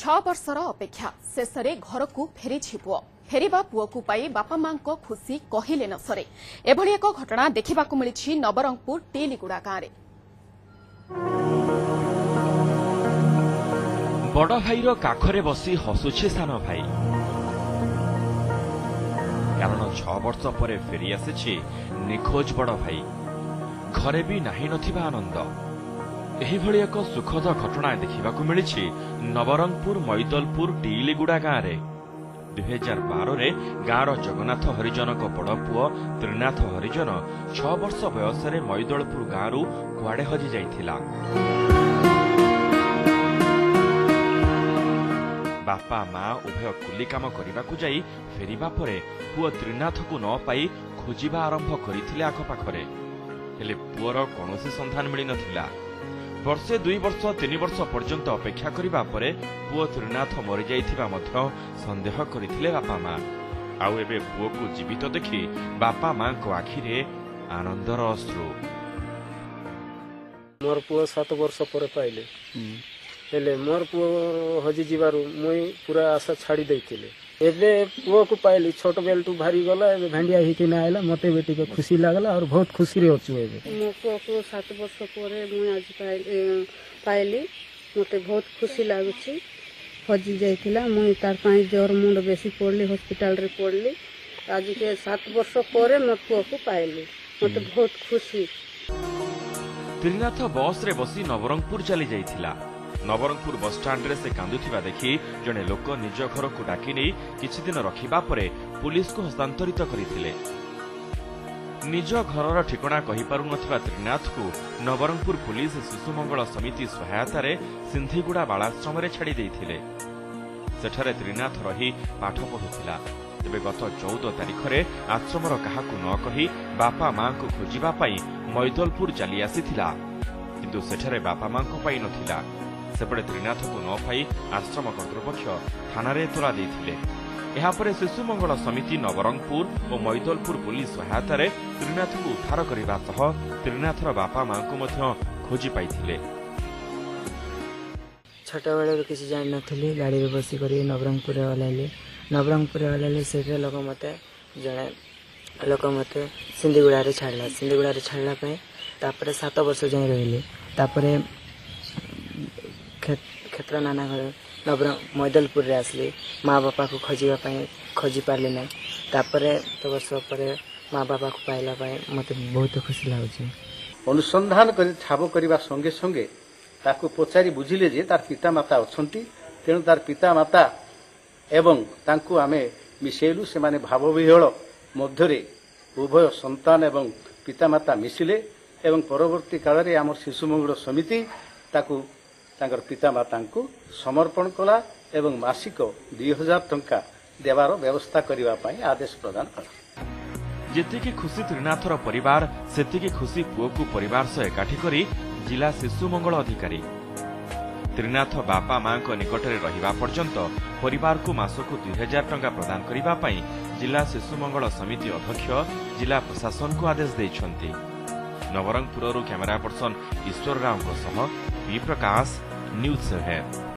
ଛଅ ବର୍ଷର ଅପେକ୍ଷା ଶେଷରେ ଘରକୁ ଫେରିଛି ପୁଅ। ଫେରିବା ପୁଅକୁ ପାଇ ବାପା ମାଙ୍କ ଖୁସି କହିଲେ ନ ସରେ। ଏଭଳି ଏକ ଘଟଣା ଦେଖିବାକୁ ମିଳିଛି ନବରଙ୍ଗପୁର ଟିଲିଗୁଡ଼ା ଗାଁରେ। ବଡ ଭାଇର କାଖରେ ବସି ହସୁଛି ସାନ ଭାଇ। କାରଣ ଛଅ ବର୍ଷ ପରେ ଫେରି ଆସିଛି ନିଖୋଜ ବଡ ଭାଇ। ଘରେ ବି ନାହିଁ ନଥିବା ଆନନ୍ଦ। ଏହିଭଳି ଏକ ସୁଖଦ ଘଟଣା ଦେଖିବାକୁ ମିଳିଛି ନବରଙ୍ଗପୁର ମୈଦଲପୁର ଟିଇଲିଗୁଡ଼ା ଗାଁରେ। ଦୁଇହଜାର ବାରରେ ଗାଁର ଜଗନ୍ନାଥ ହରିଜନଙ୍କ ବଡ଼ ପୁଅ ତ୍ରିନାଥ ହରିଜନ ଛଅ ବର୍ଷ ବୟସରେ ମୈଦଳପୁର ଗାଁରୁ କୁଆଡ଼େ ହଜି ଯାଇଥିଲା। ବାପା ମା ଉଭୟ କୁଲି କାମ କରିବାକୁ ଯାଇ ଫେରିବା ପରେ ପୁଅ ତ୍ରିନାଥକୁ ନ ପାଇ ଖୋଜିବା ଆରମ୍ଭ କରିଥିଲେ ଆଖପାଖରେ। ହେଲେ ପୁଅର କୌଣସି ସନ୍ଧାନ ମିଳିନଥିଲା। ବର୍ଷେ ଦୁଇ ବର୍ଷ ତିନି ବର୍ଷ ପର୍ଯ୍ୟନ୍ତ ଅପେକ୍ଷା କରିବା ପରେ ପୁଅ ତ୍ରିନାଥ ମରିଯାଇଥିବା ମଧ୍ୟ ସନ୍ଦେହ କରିଥିଲେ ବାପା ମା। ଆଉ ଏବେ ପୁଅକୁ ଜୀବିତ ଦେଖି ବାପା ମାଙ୍କ ଆଖିରେ ଆନନ୍ଦର ଅଶ୍ରୁ। ମୋର ପୁଅ ସାତ ବର୍ଷ ପରେ ପାଇଲେ। ହେଲେ ମୋର ପୁଅ ହଜିଯିବାରୁ ମୁଇଁ ପୁରା ଆଶା ଛାଡ଼ି ଦେଇଥିଲି। ଏବେ ପୁଅକୁ ପାଇଲି ଛୋଟ ବେଲଠୁ ଭାରି ଗଲା ଏବେ ଭେଣ୍ଡିଆ ହେଇକି ନା ଆଇଲା ମତେ ବି ଟିକେ ଖୁସି ଲାଗଲା ଆଉ ବହୁତ ଖୁସିରେ ଅଛୁ ଏବେ। ମୋ ପୁଅକୁ ସାତ ବର୍ଷ ପରେ ମୁଁ ଆଜି ପାଇଲି ଏ, ପାଇଲି ମୋତେ ବହୁତ ଖୁସି ଲାଗୁଛି। ହଜି ଯାଇଥିଲା ମୁଁ ତାର ପାଇଁ ଜ୍ୱର ମୁଣ୍ଡ ବେଶୀ ପଡ଼ିଲି ହସ୍ପିଟାଲରେ ପଡ଼ିଲି। ଆଜିକେ ସାତ ବର୍ଷ ପରେ ମୋ ପୁଅକୁ ପାଇଲି ମୋତେ ବହୁତ ଖୁସି। ତ୍ରିନାଥ ବସ୍ରେ ବସି ନବରଙ୍ଗପୁର ଚାଲି ଯାଇଥିଲା ନବରଙ୍ଗପୁର ବସ୍ଷ୍ଟାଣ୍ଡରେ ସେ କାନ୍ଦୁଥିବା ଦେଖି ଜଣେ ଲୋକ ନିଜ ଘରକୁ ଡାକି ନେଇ କିଛିଦିନ ରଖିବା ପରେ ପୁଲିସକୁ ହସ୍ତାନ୍ତରିତ କରିଥିଲେ। ନିଜ ଘରର ଠିକଣା କହିପାରୁନଥିବା ତ୍ରିନାଥକୁ ନବରଙ୍ଗପୁର ପୁଲିସ ଶିଶୁ ମଙ୍ଗଳ ସମିତି ସହାୟତାରେ ସିନ୍ଧିଗୁଡ଼ା ବାଳାଶ୍ରମରେ ଛାଡ଼ି ଦେଇଥିଲେ। ସେଠାରେ ତ୍ରିନାଥ ରହି ପାଠ ପଢୁଥିଲା। ତେବେ ଗତ ଚଉଦ ତାରିଖରେ ଆଶ୍ରମର କାହାକୁ ନ କହି ବାପା ମାଙ୍କୁ ଖୋଜିବା ପାଇଁ ମୈଦଲପୁର ଚାଲି ଆସିଥିଲା। କିନ୍ତୁ ସେଠାରେ ବାପା ମାଙ୍କ ପାଇ ନଥିଲା। ସେପଟେ ତ୍ରିନାଥକୁ ନ ପାଇ ଆଶ୍ରମ କର୍ତ୍ତୃପକ୍ଷ ଥାନାରେ ଏତଲା ଦେଇଥିଲେ। ଏହାପରେ ଶିଶୁ ମଙ୍ଗଳ ସମିତି ନବରଙ୍ଗପୁର ଓ ମୈଦଲପୁର ପୁଲିସ ସହାୟତାରେ ତ୍ରିନାଥକୁ ଉଦ୍ଧାର କରିବା ସହ ତ୍ରିନାଥର ବାପା ମାଙ୍କୁ ମଧ୍ୟ ଖୋଜି ପାଇଥିଲେ। ଛୋଟବେଳରୁ କିଛି ଜାଣିନଥିଲି। ଗାଡ଼ିରେ ବସିକରି ନବରଙ୍ଗପୁରରେ ଓହ୍ଲାଇଲି। ନବରଙ୍ଗପୁରରେ ଓହ୍ଲାଇଲି ସେଇଠି ଲୋକ ମୋତେ ଜଣେ ଲୋକ ମୋତେ ସିନ୍ଦିଗୁଡ଼ାରେ ଛାଡ଼ିଲା। ସିନ୍ଦିଗୁଡ଼ାରେ ଛାଡ଼ିଲା ପାଇଁ ତାପରେ ସାତ ବର୍ଷ ଯାଏଁ ରହିଲି। ତାପରେ କ୍ଷେତ୍ର ନାନା ଘରେ ନବର ମୈଦଲପୁରରେ ଆସିଲି ମା ବାପାକୁ ଖୋଜିବା ପାଇଁ ଖୋଜି ପାରିଲି ନାହିଁ ତାପରେ ସାତ ବର୍ଷ ପରେ ମା ବାପାକୁ ପାଇଲା ପାଇଁ ମୋତେ ବହୁତ ଖୁସି ଲାଗୁଛି ଅନୁସନ୍ଧାନ କରି ଠାବ କରିବା ସଙ୍ଗେ ସଙ୍ଗେ ତାକୁ ପଚାରି ବୁଝିଲେ ଯେ ତାର ପିତାମାତା ଅଛନ୍ତି ତେଣୁ ତାର ପିତାମାତା ଏବଂ ତାଙ୍କୁ ଆମେ ମିଶେଇଲୁ ସେମାନେ ଭାବ ବିହଳ ମଧ୍ୟରେ ଉଭୟ ସନ୍ତାନ ଏବଂ ପିତାମାତା ମିଶିଲେ ଏବଂ ପରବର୍ତ୍ତୀ କାଳରେ ଆମର ଶିଶୁ ମଙ୍ଗଳ ସମିତି ତାକୁ ତାଙ୍କର ପିତାମାତାଙ୍କୁ ସମର୍ପଣ କଲା ଏବଂ ମାସିକ ଦୁଇ ହଜାର ଟଙ୍କା ଦେବାର ବ୍ୟବସ୍ଥା କରିବା ପାଇଁ ଆଦେଶ ପ୍ରଦାନ କଲା। ଯେତିକି ଖୁସି ତ୍ରିନାଥର ପରିବାର ସେତିକି ଖୁସି ପୁଅକୁ ପରିବାର ସହ ଏକାଠି କରି ଜିଲ୍ଲା ଶିଶୁ ମଙ୍ଗଳ ଅଧିକାରୀ। ତ୍ରିନାଥ ବାପା ମାଙ୍କ ନିକଟରେ ରହିବା ପର୍ଯ୍ୟନ୍ତ ପରିବାରକୁ ମାସକୁ ଦୁଇ ହଜାର ଟଙ୍କା ପ୍ରଦାନ କରିବା ପାଇଁ ଜିଲ୍ଲା ଶିଶୁ ମଙ୍ଗଳ ସମିତି ଅଧ୍ୟକ୍ଷ ଜିଲ୍ଲା ପ୍ରଶାସନକୁ ଆଦେଶ ଦେଇଛନ୍ତି। ନବରଙ୍ଗପୁରରୁ କ୍ୟାମେରା ପର୍ସନ ଈଶ୍ୱର ରାଓଙ୍କ ସହ वी प्रकाश न्यूज़ से है।